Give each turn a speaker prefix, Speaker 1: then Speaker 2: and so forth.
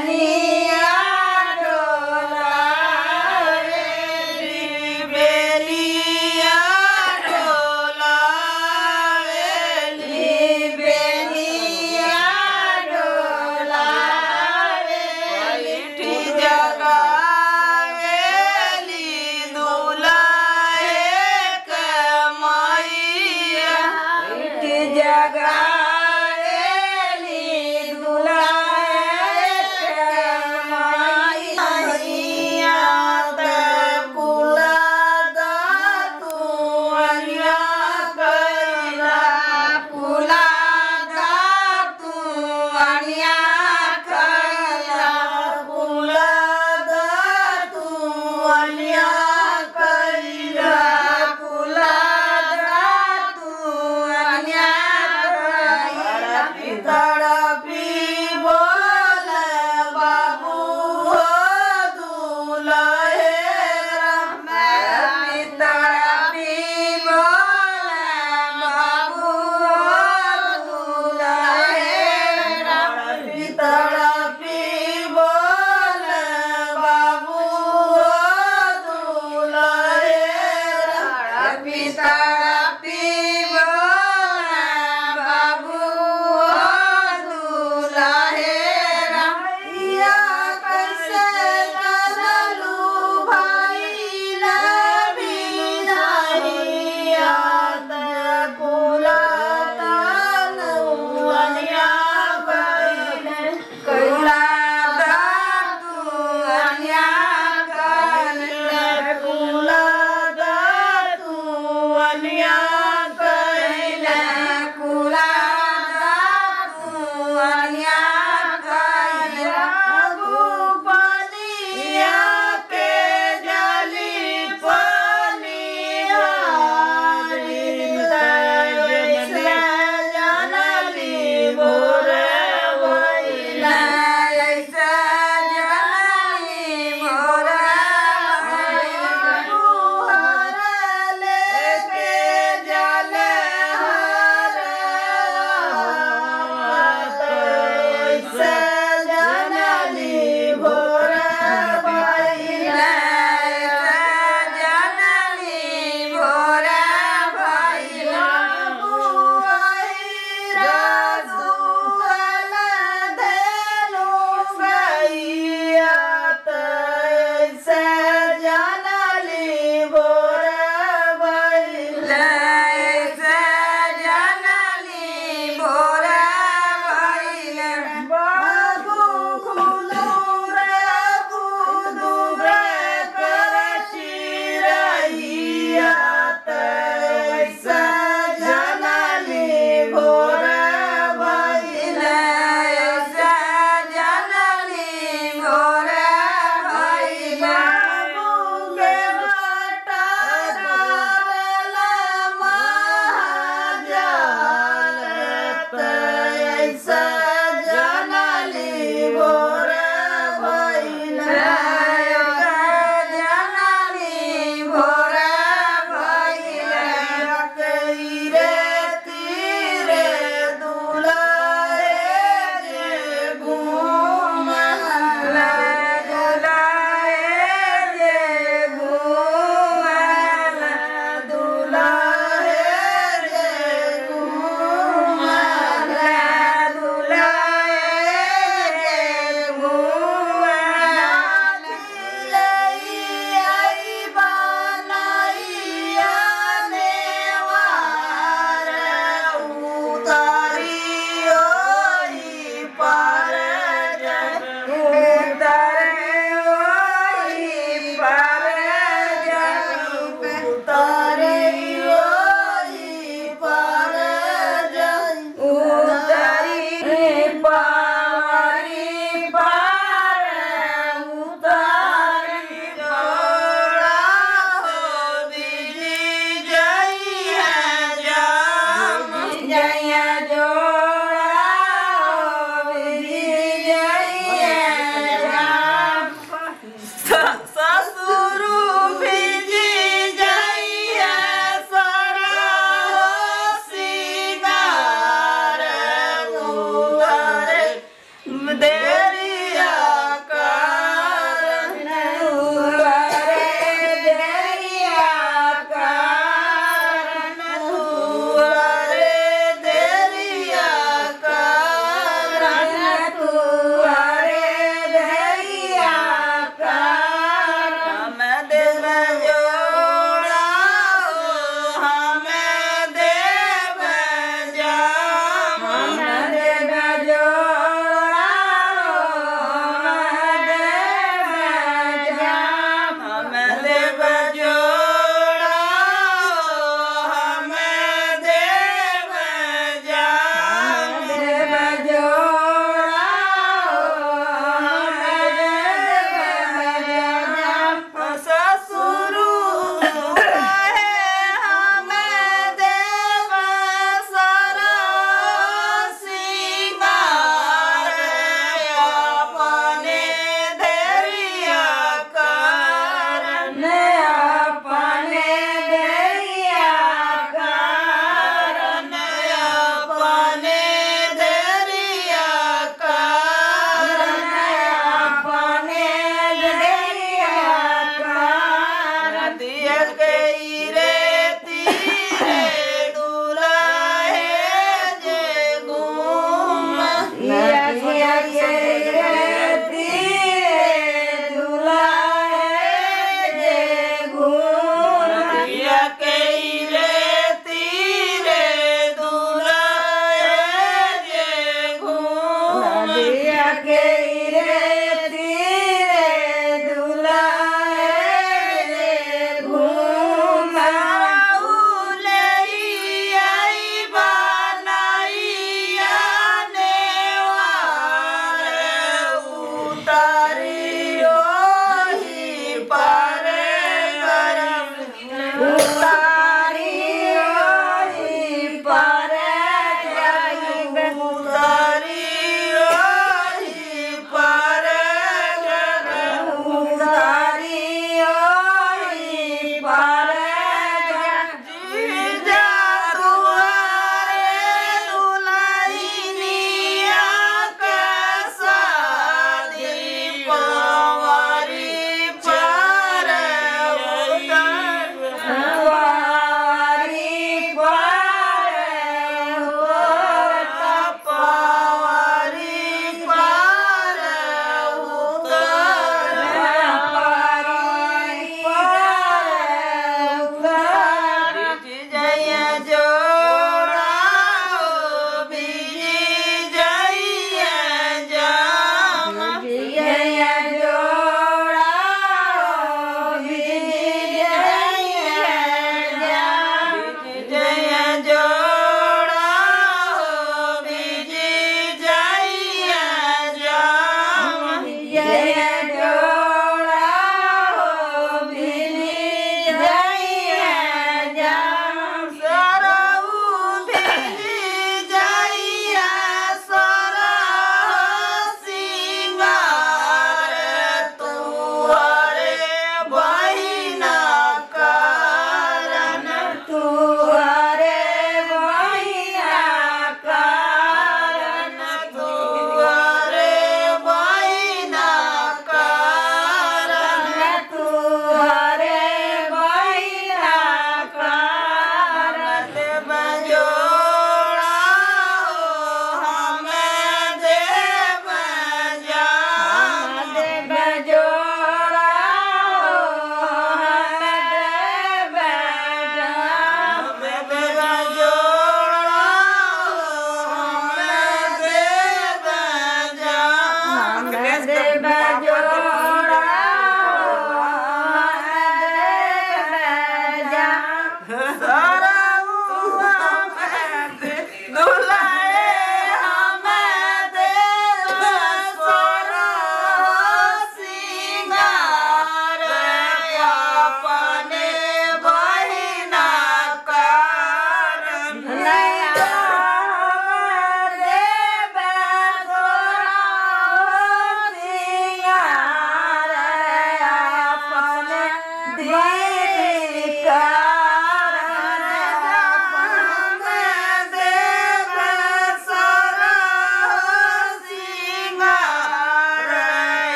Speaker 1: ડોલાવેલી